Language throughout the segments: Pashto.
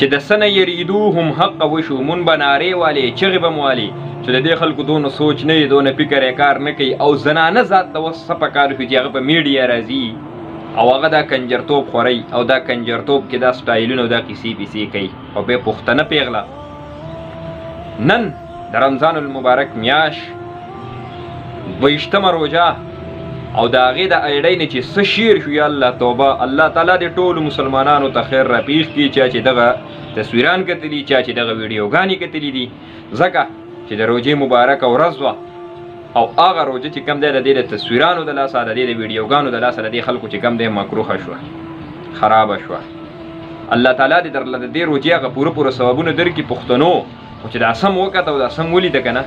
چې د سنه یریدو هم حق وشو مون به نارې والې چغې به مو والې چې د دې خلکو دونه سوچ نه دی دونه فکر یې کار نه کوي او زنانه ذات ته اوس څه په کار شو چې هغه په میډیا راځي او هغه دا کنجرتوب خوري او دا کنجرتوب کې دا سټایلونه او دا کیسې پیسې کوي او به پښتنه پیغله نن د رمضان المبارک میاش دویشتمه روژه او د هغې د ایډۍ نه چې څه شیر شو یا الله توبه الله تعالی دې ټولو مسلمانانو ته خیر راپیښ کړي چا چې دغه تصویران کتلي چا چې دغه ویډیوګانې کتلي دي ځکه چې د روژې مبارکه ورځ وه او هغه روژه چې کم دی د دې د تصویرانو د لاسه د دې د ویډیوګانو د لاسه د دې خلکو چې کم دی مکروه شوه خرابه شوه الله تعالی دې درله د دې روژې هغه پوره پوره ثوابونه درکړي پښتنو خو چې دا سم وکته او دا سم ولید کنه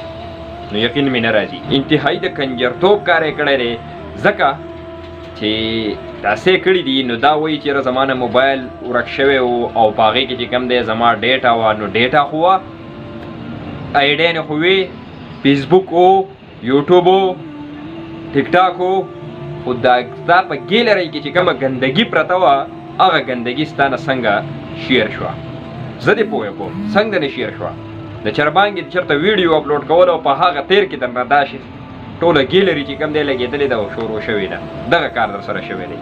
نو یقین مې نه راځي انتهایی د کنجرتوب کار یې کړی دی ځکه چې داسې کړي دي نو دا وایي چې زمانه موبایل ورک شوی او او پاغې کې چې کم دی زما ډیټا وا نو ډیټا خو وا ایډین خو وی فیسبوک او یوټیوب او ټیک ټاک او دا ستا په ګیلری کې چې کومه ګندګي پرته وه هغه ګندګي ستا نه څنګه شیر شوه زه دې پوه کوم څنګه نه شیر شوه د چربانګې چېرته ویډیو اپلوډ کوله او په هغه تیر کې درنه دا شي ټوله ګیلری چې کوم دی لګېدلې ده او شروع شوې ده دغه کار در سره شوی دی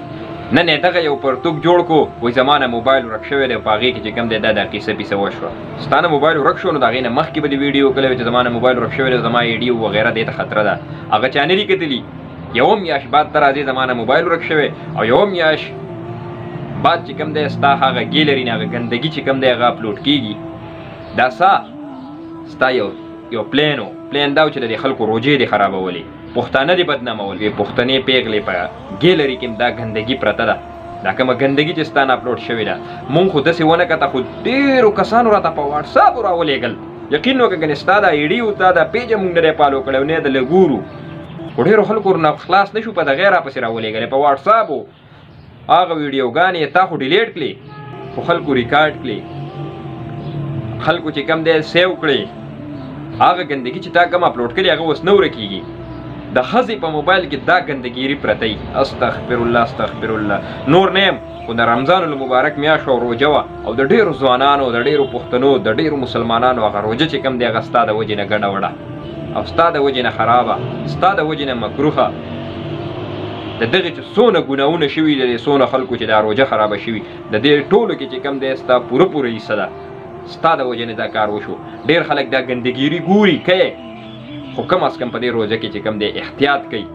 نن یې دغه یو پرتوک جوړ کو وایي زما نه موبایل ورک شوی دی په هغې کې چې کوم دی دا دا قیصه پیسه وشوه ستانه موبایل ورک شو نو دا غینه مخکې به دی ویډیو کله چې زمانه موبایل ورک شوی زما ایډي او غیره دې ته خطر ده هغه چانه لري کتلی یو میاش بعد تر ازي زمانه موبایل ورک شوی او یو میاش بعد چې کوم دی ستا هغه ګیلری نه غندګي چې کوم دی هغه اپلوډ کیږي دا سا ستا یو یو پلانو پلان دا چې د خلکو روجې دي خرابولې پښتانه دي بدنامول وي پښتنې پیغلې په ګیلری کې دا غندګي پرته ده دا کومه ګندګي چې ستانه اپلوډ شوې ده مونږ خو داسې ونه کته خو ډېرو کسانو راته په واتساپ راولېږل یقین وکړه ګنې ستا دا ایډي او تا دا پیج مونږ نه دی پالو کړی او نه د لګورو خو ډېرو خلکو نه خلاص نه شو په دغه راپسې راولېږلی په واتساپ و هغه ویډیوګانې یې تا خو ډیلیټ کړې خو خلکو ریکارډ کړې خلکو چې کم دی سیو کړې هغه ګندګي چې تا کوم اپلوډ کړي هغه اوس نه ورکیږي د خزې په موبایل کې دا ګندګيري پرته ای استغفر الله استغفر الله نور نیم خو د رمضان المبارک میاشت او روزه وا او د ډیرو ځوانانو د ډیرو پښتنو د ډیرو مسلمانانو هغه روزه چې کم دی هغه ستا د وجې نه ګډه وړه او ستا د وجې نه خرابه ستا د وجې نه مکروهه د دغه چې سونه ګناونه شوي د سونه خلکو چې دا روزه خرابه شوي د دې ټولو کې چې کم دی ستا پوره پوره حصہ ده ستا د وجه نه دا کار وشو ډیر خلک دا ګندګيري ګوري کوي خو کم از کم په دې روزه کې چې کم دی احتیاط کوي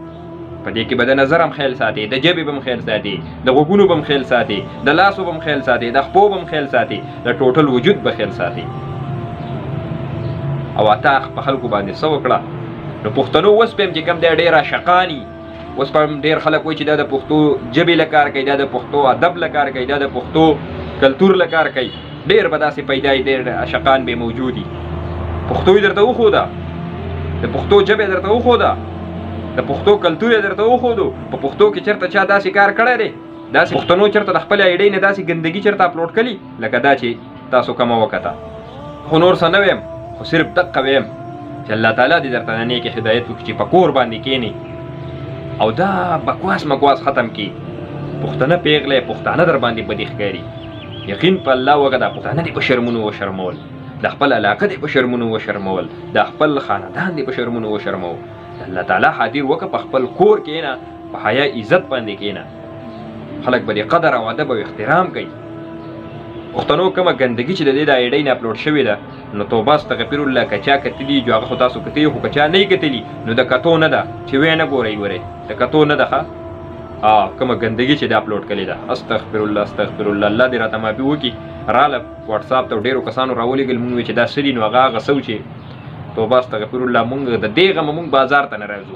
په دې کې به د نظر هم خیال ساتي د جبې به هم خیال ساتي د غوګونو به هم خیال ساتي د لاسو به هم خیال ساتي د خپو به هم خیال ساتي د ټوټل وجود به خیال ساتي او اته په خلکو باندې سو کړه نو پښتنو وس پم چې کم دی ډیر شقانی اوس په ډیر خلک وایي چې دا د پښتو ژبې لکار کوي دا د پښتو ادب لکار کوي دا د پښتو کلچر لکار کوي ډیر به داسې پیدا دي ډیر عاشقان به موجودي پښتو یې درته وښوده د پښتو ژبه درته وښوده د پښتو کلچر یې درته وښودو په پښتو کې چرته چا داسې کار کړی دی داسې پښتنو چرته د خپل ایډۍ نه داسې ګندګي چرته اپلوډ کړي لکه دا چې تاسو کوم وکتا خو نور سره ویم خو صرف دقه ویم چې الله تعالی دې درته نیک هدایت وکړي چې په کور باندې کینی او دا بکواس مکواس ختم کی پښتنه پیغله پښتانه در باندې بدی ښکاری یقین په الله وګه دا پښتانه دې په شرمونو و شرمول د خپل علاقه دې په شرمونو و شرمول د خپل خاندان دې په شرمونو و شرمول الله تعالی حاضر وکه په خپل کور کې نه په حیا عزت باندې کې نه خلک به دې قدر او ادب او احترام کوي پښتنو کومه ګندګي چې د دې د ایډۍ نه اپلوډ شوې ده نو توبه استغفر الله که چا کتلي جو هغه خو تاسو کتلي خو که چا نه کتلي نو د کتو نه ده چې وې نه ګورئ ورې د کتو نه ده ښه کومه ګندګي چې د اپلوډ کړې ده استغفر الله استغفر الله الله دې راته معافي وکړي راله واتساپ ته ډېرو کسانو راولېږل مونږ چې دا څه دي نو هغه هغه څه چې توبه استغفر الله مونږ د دې غمه مونږ بازار ته نه راځو